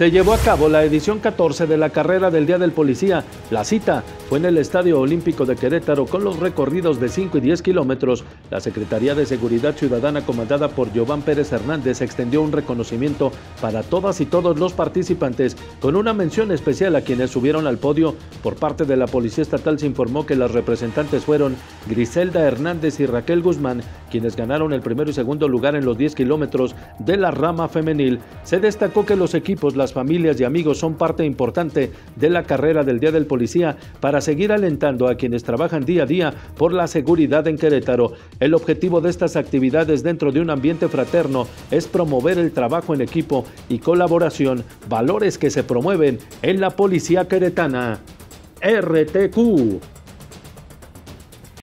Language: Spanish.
se llevó a cabo la edición 14 de la carrera del Día del Policía. La cita fue en el Estadio Olímpico de Querétaro con los recorridos de 5 y 10 kilómetros. La Secretaría de Seguridad Ciudadana comandada por Giovanni Pérez Hernández extendió un reconocimiento para todas y todos los participantes con una mención especial a quienes subieron al podio. Por parte de la Policía Estatal se informó que las representantes fueron Griselda Hernández y Raquel Guzmán, quienes ganaron el primero y segundo lugar en los 10 kilómetros de la rama femenil. Se destacó que los equipos las familias y amigos son parte importante de la carrera del Día del Policía para seguir alentando a quienes trabajan día a día por la seguridad en Querétaro. El objetivo de estas actividades dentro de un ambiente fraterno es promover el trabajo en equipo y colaboración, valores que se promueven en la policía queretana. RTQ